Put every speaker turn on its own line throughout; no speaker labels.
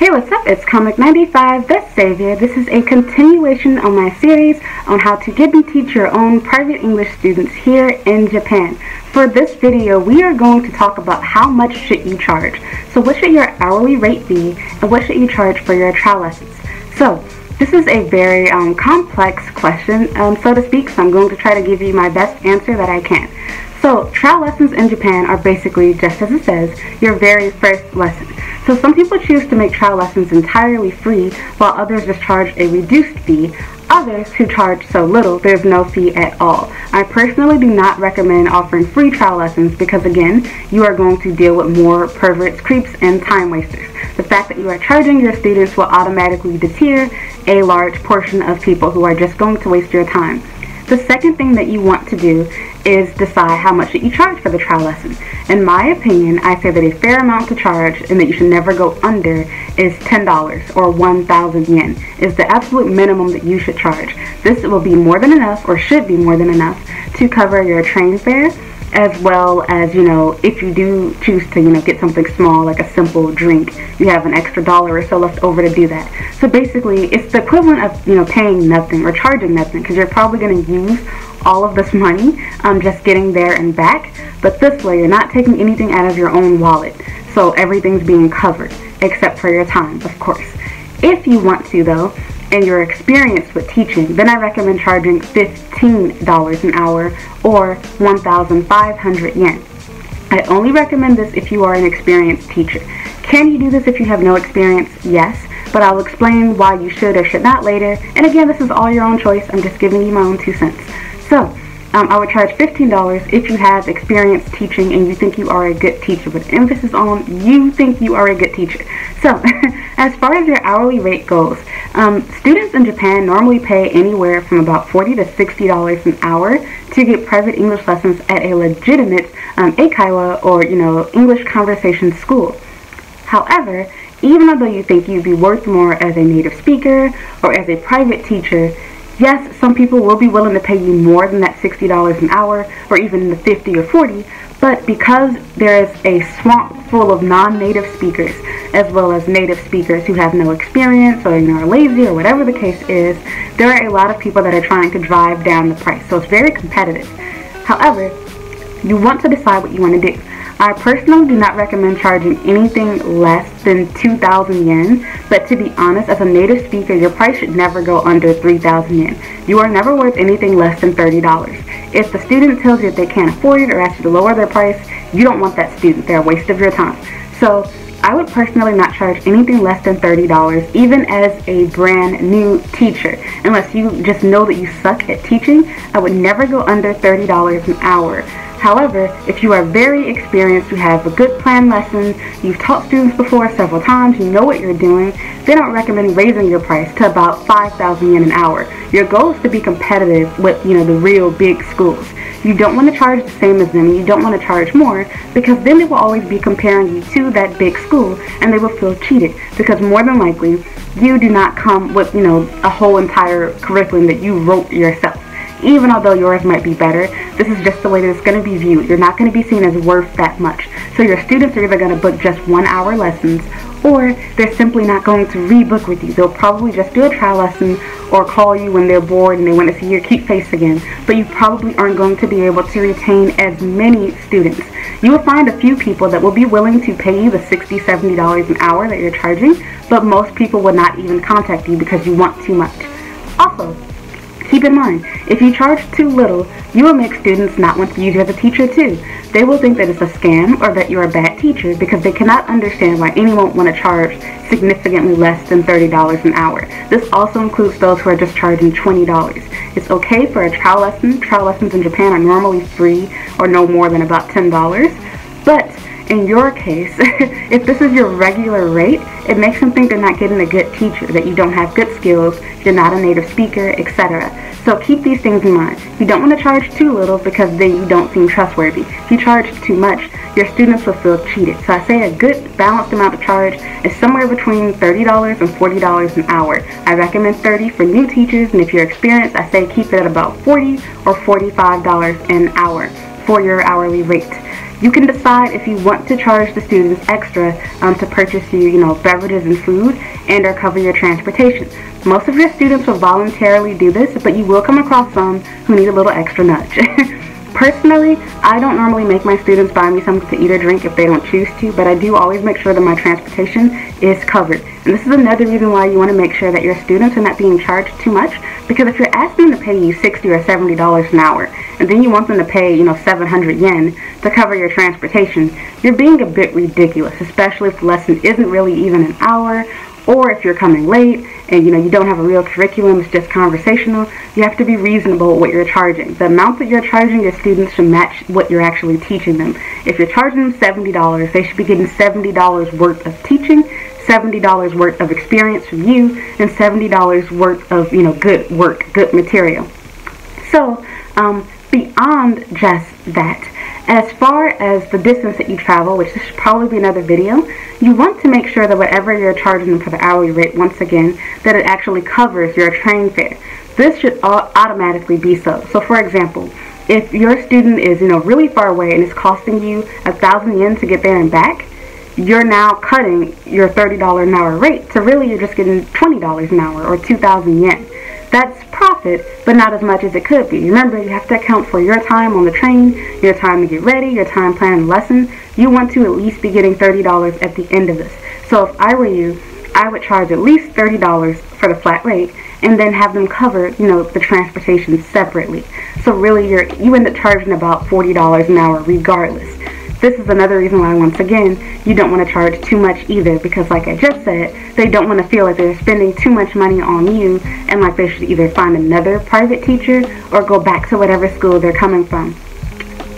Hey, what's up? It's Comic95, the Savior. This is a continuation of my series on how to and teach your own private English students here in Japan. For this video, we are going to talk about how much should you charge. So what should your hourly rate be, and what should you charge for your trial lessons? So, this is a very um, complex question, um, so to speak, so I'm going to try to give you my best answer that I can. So, trial lessons in Japan are basically, just as it says, your very first lesson. So some people choose to make trial lessons entirely free, while others just charge a reduced fee. Others who charge so little, there's no fee at all. I personally do not recommend offering free trial lessons because again, you are going to deal with more perverts, creeps, and time wasters. The fact that you are charging your students will automatically deter a large portion of people who are just going to waste your time. The second thing that you want to do is decide how much that you charge for the trial lesson. In my opinion, I say that a fair amount to charge and that you should never go under is $10 or 1,000 yen is the absolute minimum that you should charge. This will be more than enough or should be more than enough to cover your train fare as well as, you know, if you do choose to, you know, get something small like a simple drink, you have an extra dollar or so left over to do that. So basically, it's the equivalent of, you know, paying nothing or charging nothing because you're probably going to use all of this money um, just getting there and back. But this way, you're not taking anything out of your own wallet. So everything's being covered except for your time, of course. If you want to, though, and you're experienced with teaching, then I recommend charging $15 an hour or 1,500 yen. I only recommend this if you are an experienced teacher. Can you do this if you have no experience? Yes, but I'll explain why you should or should not later. And again, this is all your own choice. I'm just giving you my own two cents. So, um, I would charge $15 if you have experience teaching and you think you are a good teacher, with emphasis on you think you are a good teacher. So, as far as your hourly rate goes, um, students in Japan normally pay anywhere from about 40 to $60 an hour to get private English lessons at a legitimate um, eikaiwa or, you know, English conversation school. However, even although you think you'd be worth more as a native speaker or as a private teacher, Yes, some people will be willing to pay you more than that $60 an hour or even the 50 or 40, but because there is a swamp full of non-native speakers as well as native speakers who have no experience or are lazy or whatever the case is, there are a lot of people that are trying to drive down the price. So it's very competitive. However, you want to decide what you want to do. I personally do not recommend charging anything less than 2,000 yen, but to be honest, as a native speaker, your price should never go under 3,000 yen. You are never worth anything less than $30. If the student tells you that they can't afford it or asks you to lower their price, you don't want that student. They're a waste of your time. So I would personally not charge anything less than $30, even as a brand new teacher. Unless you just know that you suck at teaching, I would never go under $30 an hour. However, if you are very experienced, you have a good planned lesson, you've taught students before several times, you know what you're doing, I would recommend raising your price to about 5,000 yen an hour. Your goal is to be competitive with, you know, the real big schools. You don't want to charge the same as them, you don't want to charge more, because then they will always be comparing you to that big school, and they will feel cheated, because more than likely, you do not come with, you know, a whole entire curriculum that you wrote yourself even although yours might be better, this is just the way that it's going to be viewed. You're not going to be seen as worth that much. So your students are either going to book just one hour lessons or they're simply not going to rebook with you. They'll probably just do a trial lesson or call you when they're bored and they want to see your cute face again. But you probably aren't going to be able to retain as many students. You will find a few people that will be willing to pay you the $60, $70 an hour that you're charging, but most people will not even contact you because you want too much. Also, Keep in mind, if you charge too little, you will make students not want to use you as a teacher too. They will think that it's a scam or that you're a bad teacher because they cannot understand why anyone would want to charge significantly less than $30 an hour. This also includes those who are just charging $20. It's okay for a trial lesson. Trial lessons in Japan are normally free or no more than about $10. But in your case, if this is your regular rate, it makes them think they're not getting a good teacher, that you don't have good skills, you're not a native speaker, etc. So keep these things in mind. You don't want to charge too little because then you don't seem trustworthy. If you charge too much, your students will feel cheated. So I say a good balanced amount to charge is somewhere between $30 and $40 an hour. I recommend 30 for new teachers, and if you're experienced, I say keep it at about 40 or $45 an hour for your hourly rate. You can decide if you want to charge the students extra um, to purchase you, you know, beverages and food and or cover your transportation. Most of your students will voluntarily do this, but you will come across some who need a little extra nudge. Personally, I don't normally make my students buy me something to eat or drink if they don't choose to, but I do always make sure that my transportation is covered. And this is another reason why you want to make sure that your students are not being charged too much, because if you're asking them to pay you 60 or $70 an hour, and then you want them to pay, you know, 700 yen to cover your transportation, you're being a bit ridiculous, especially if the lesson isn't really even an hour or if you're coming late and you know you don't have a real curriculum, it's just conversational, you have to be reasonable what you're charging. The amount that you're charging your students should match what you're actually teaching them. If you're charging them $70, they should be getting $70 worth of teaching, $70 worth of experience from you, and $70 worth of, you know, good work, good material. So, um, beyond just that, as far as the distance that you travel, which this should probably be another video, you want to make sure that whatever you're charging for the hourly rate, once again, that it actually covers your train fare. This should automatically be so. So for example, if your student is, you know, really far away and it's costing you a thousand yen to get there and back, you're now cutting your $30 an hour rate. So really you're just getting $20 an hour or 2,000 yen. That's profit, but not as much as it could be. Remember, you have to account for your time on the train, your time to get ready, your time planning the lesson. You want to at least be getting $30 at the end of this. So if I were you, I would charge at least $30 for the flat rate and then have them cover, you know, the transportation separately. So really you're you end up charging about $40 an hour regardless. This is another reason why, once again, you don't want to charge too much either because, like I just said, they don't want to feel like they're spending too much money on you and like they should either find another private teacher or go back to whatever school they're coming from.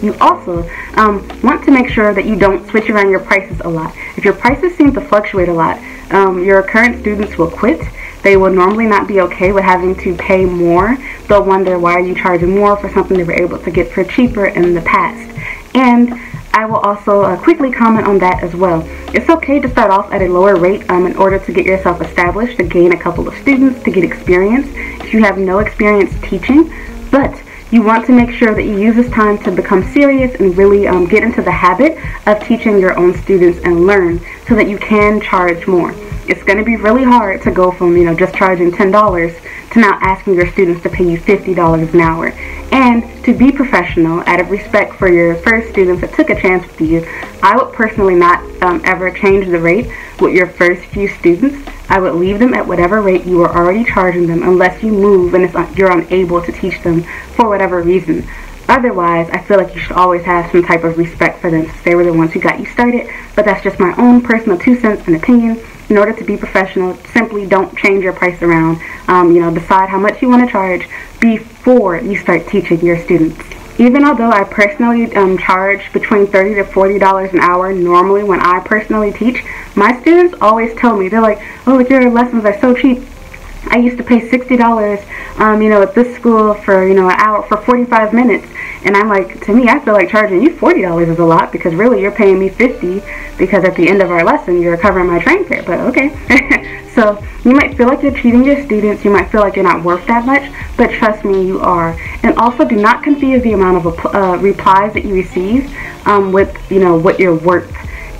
You also um, want to make sure that you don't switch around your prices a lot. If your prices seem to fluctuate a lot, um, your current students will quit. They will normally not be okay with having to pay more. They'll wonder why are you charging more for something they were able to get for cheaper in the past. And I will also uh, quickly comment on that as well. It's okay to start off at a lower rate um, in order to get yourself established, to gain a couple of students, to get experience if you have no experience teaching, but you want to make sure that you use this time to become serious and really um, get into the habit of teaching your own students and learn so that you can charge more. It's going to be really hard to go from, you know, just charging $10 to now asking your students to pay you $50 an hour. And to be professional, out of respect for your first students that took a chance with you, I would personally not um, ever change the rate with your first few students. I would leave them at whatever rate you are already charging them unless you move and un you're unable to teach them for whatever reason. Otherwise, I feel like you should always have some type of respect for them since they were the ones who got you started. But that's just my own personal two cents and opinion. In order to be professional, simply don't change your price around. Um, you know, decide how much you want to charge before you start teaching your students. Even although I personally um, charge between 30 to $40 an hour normally when I personally teach, my students always tell me, they're like, oh, your lessons are so cheap. I used to pay $60, um, you know, at this school for, you know, an hour, for 45 minutes. And I'm like, to me, I feel like charging you $40 is a lot because really you're paying me 50 because at the end of our lesson you're covering my train fare, but okay. so you might feel like you're cheating your students, you might feel like you're not worth that much, but trust me, you are. And also do not confuse the amount of uh, replies that you receive um, with, you know, what you're worth.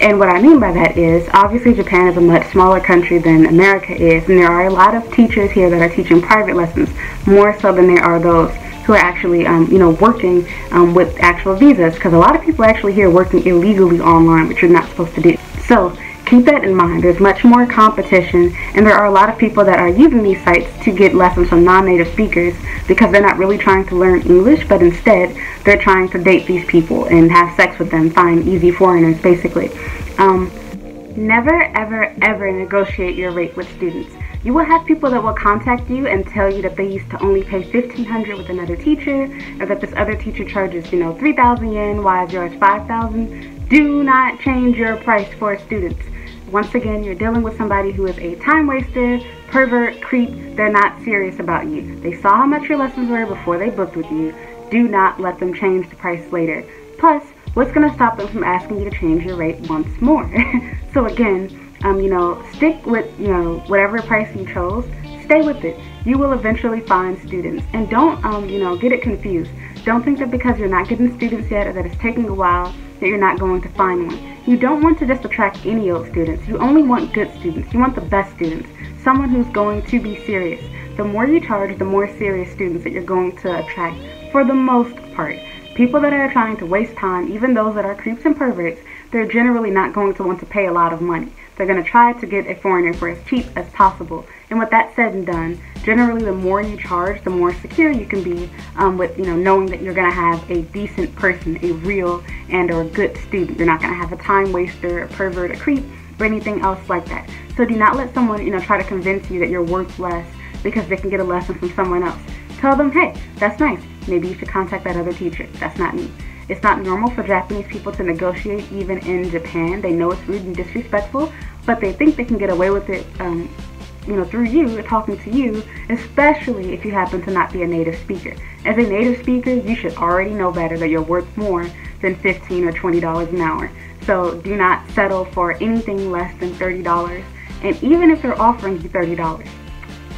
And what I mean by that is, obviously Japan is a much smaller country than America is, and there are a lot of teachers here that are teaching private lessons, more so than there are those who are actually, um, you know, working um, with actual visas, because a lot of people actually here working illegally online, which you're not supposed to do. So keep that in mind. There's much more competition, and there are a lot of people that are using these sites to get lessons from non-native speakers because they're not really trying to learn English, but instead they're trying to date these people and have sex with them, find easy foreigners, basically. Um, never, ever, ever negotiate your rate with students. You will have people that will contact you and tell you that they used to only pay 1500 with another teacher, or that this other teacher charges, you know, 3,000 yen, while yours 5,000. Do not change your price for students. Once again, you're dealing with somebody who is a time waster, pervert, creep. They're not serious about you. They saw how much your lessons were before they booked with you. Do not let them change the price later. Plus, what's going to stop them from asking you to change your rate once more? so again, um, you know, stick with, you know, whatever price you chose. Stay with it. You will eventually find students. And don't, um, you know, get it confused. Don't think that because you're not getting students yet or that it's taking a while that you're not going to find one. You don't want to just attract any old students. You only want good students. You want the best students. Someone who's going to be serious. The more you charge, the more serious students that you're going to attract for the most part. People that are trying to waste time, even those that are creeps and perverts, they're generally not going to want to pay a lot of money. They're going to try to get a foreigner for as cheap as possible. And with that said and done, generally the more you charge, the more secure you can be um, with, you know, knowing that you're going to have a decent person, a real and or a good student. You're not going to have a time waster, a pervert, a creep, or anything else like that. So do not let someone, you know, try to convince you that you're worth less because they can get a lesson from someone else. Tell them, hey, that's nice. Maybe you should contact that other teacher. That's not me. It's not normal for Japanese people to negotiate even in Japan. They know it's rude and disrespectful, but they think they can get away with it, um, you know, through you, talking to you, especially if you happen to not be a native speaker. As a native speaker, you should already know better that you're worth more than 15 or $20 an hour. So do not settle for anything less than $30. And even if they're offering you $30,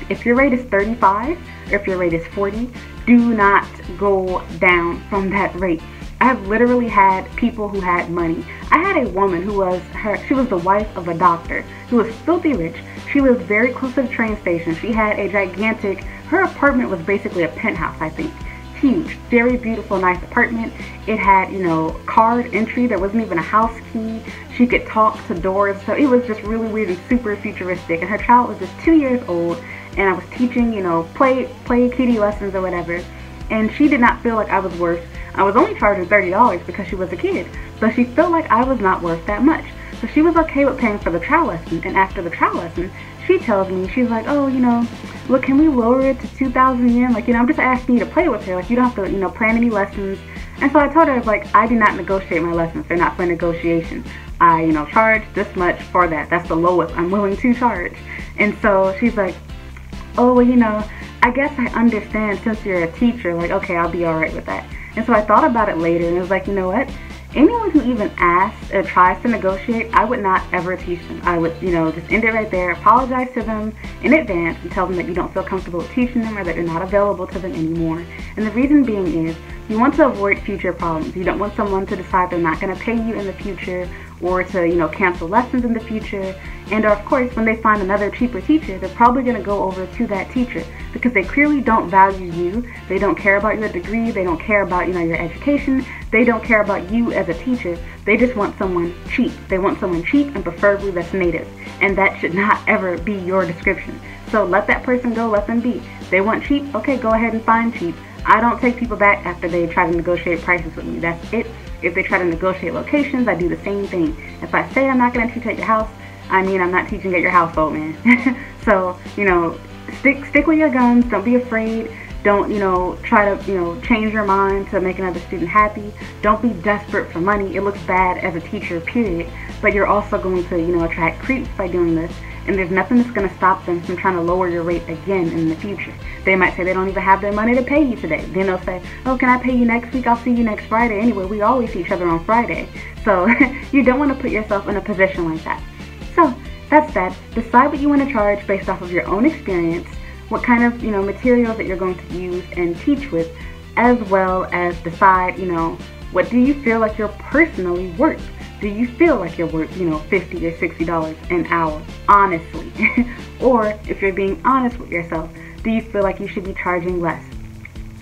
if your rate is 35 or if your rate is 40, do not go down from that rate. I have literally had people who had money. I had a woman who was her she was the wife of a doctor who was filthy rich. She lived very close to the train station. She had a gigantic her apartment was basically a penthouse, I think. Huge, very beautiful, nice apartment. It had, you know, card entry. There wasn't even a house key. She could talk to doors. So it was just really weird and super futuristic. And her child was just two years old. And I was teaching, you know, play play kitty lessons or whatever. And she did not feel like I was worth I was only charging $30 because she was a kid, so she felt like I was not worth that much. So she was okay with paying for the trial lesson, and after the trial lesson, she tells me, she's like, oh, you know, look, can we lower it to 2,000 yen? Like, you know, I'm just asking you to play with her. Like, you don't have to, you know, plan any lessons. And so I told her, like, I do not negotiate my lessons. They're not for negotiation. I, you know, charge this much for that. That's the lowest I'm willing to charge. And so she's like, oh, well, you know, I guess I understand since you're a teacher. Like, okay, I'll be all right with that. And so I thought about it later and it was like, you know what? Anyone who even asks or tries to negotiate, I would not ever teach them. I would, you know, just end it right there, apologize to them in advance and tell them that you don't feel comfortable teaching them or that you're not available to them anymore. And the reason being is you want to avoid future problems. You don't want someone to decide they're not going to pay you in the future or to, you know, cancel lessons in the future. And of course, when they find another cheaper teacher, they're probably going to go over to that teacher because they clearly don't value you. They don't care about your degree. They don't care about, you know, your education. They don't care about you as a teacher. They just want someone cheap. They want someone cheap and preferably that's native. And that should not ever be your description. So let that person go, let them be. They want cheap, okay, go ahead and find cheap. I don't take people back after they try to negotiate prices with me. That's it. If they try to negotiate locations, I do the same thing. If I say I'm not going to teach at your house, I mean I'm not teaching at your household, man. so, you know, stick stick with your guns. Don't be afraid. Don't, you know, try to, you know, change your mind to make another student happy. Don't be desperate for money. It looks bad as a teacher, period. But you're also going to, you know, attract creeps by doing this and there's nothing that's going to stop them from trying to lower your rate again in the future. They might say they don't even have their money to pay you today. Then they'll say, oh, can I pay you next week? I'll see you next Friday. Anyway, we always see each other on Friday. So you don't want to put yourself in a position like that. So that said, decide what you want to charge based off of your own experience, what kind of you know materials that you're going to use and teach with, as well as decide, you know, what do you feel like you're personally worth do you feel like you're worth, you know, 50 or $60 an hour, honestly? or if you're being honest with yourself, do you feel like you should be charging less?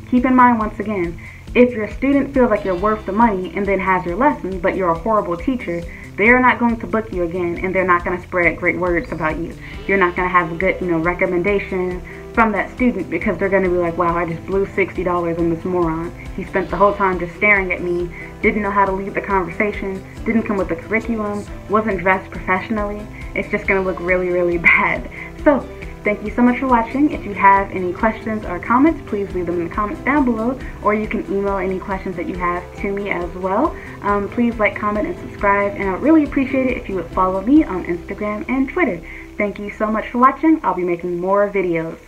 Keep in mind once again, if your student feels like you're worth the money and then has your lessons, but you're a horrible teacher, they are not going to book you again and they're not going to spread great words about you. You're not going to have a good, you know, recommendation from that student because they're going to be like, wow, I just blew $60 on this moron. He spent the whole time just staring at me, didn't know how to lead the conversation, didn't come with a curriculum, wasn't dressed professionally. It's just going to look really, really bad. So, thank you so much for watching. If you have any questions or comments, please leave them in the comments down below, or you can email any questions that you have to me as well. Um, please like, comment, and subscribe, and I would really appreciate it if you would follow me on Instagram and Twitter. Thank you so much for watching. I'll be making more videos.